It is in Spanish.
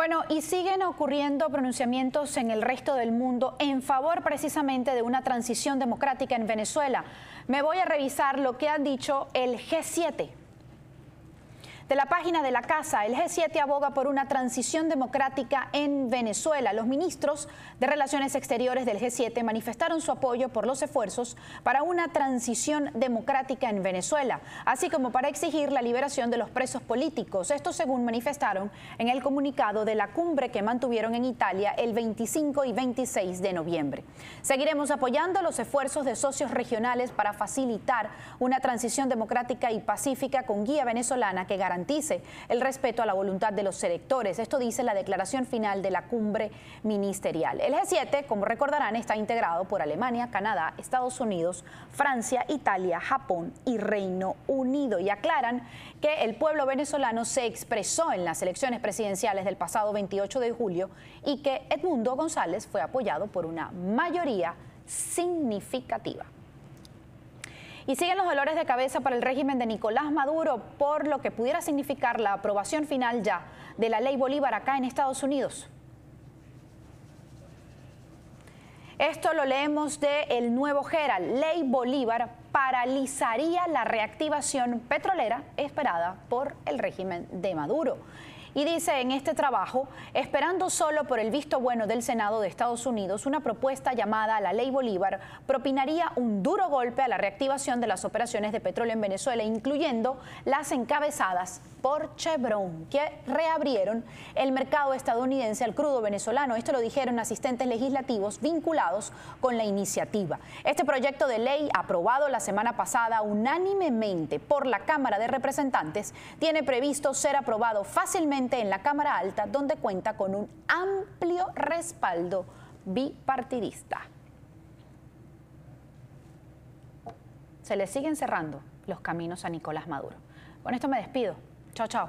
Bueno, y siguen ocurriendo pronunciamientos en el resto del mundo en favor precisamente de una transición democrática en Venezuela. Me voy a revisar lo que ha dicho el G7 de la página de la Casa, el G7 aboga por una transición democrática en Venezuela. Los ministros de Relaciones Exteriores del G7 manifestaron su apoyo por los esfuerzos para una transición democrática en Venezuela, así como para exigir la liberación de los presos políticos. Esto según manifestaron en el comunicado de la cumbre que mantuvieron en Italia el 25 y 26 de noviembre. Seguiremos apoyando los esfuerzos de socios regionales para facilitar una transición democrática y pacífica con guía venezolana que garantice garantice el respeto a la voluntad de los electores. Esto dice la declaración final de la cumbre ministerial. El G7, como recordarán, está integrado por Alemania, Canadá, Estados Unidos, Francia, Italia, Japón y Reino Unido. Y aclaran que el pueblo venezolano se expresó en las elecciones presidenciales del pasado 28 de julio y que Edmundo González fue apoyado por una mayoría significativa. Y siguen los dolores de cabeza para el régimen de Nicolás Maduro por lo que pudiera significar la aprobación final ya de la ley Bolívar acá en Estados Unidos. Esto lo leemos de El Nuevo Gerald. Ley Bolívar paralizaría la reactivación petrolera esperada por el régimen de Maduro. Y dice en este trabajo, esperando solo por el visto bueno del Senado de Estados Unidos, una propuesta llamada la Ley Bolívar propinaría un duro golpe a la reactivación de las operaciones de petróleo en Venezuela, incluyendo las encabezadas por Chevron, que reabrieron el mercado estadounidense al crudo venezolano. Esto lo dijeron asistentes legislativos vinculados con la iniciativa. Este proyecto de ley, aprobado la semana pasada unánimemente por la Cámara de Representantes, tiene previsto ser aprobado fácilmente en la Cámara Alta, donde cuenta con un amplio respaldo bipartidista. Se le siguen cerrando los caminos a Nicolás Maduro. Con esto me despido. Chao, chao.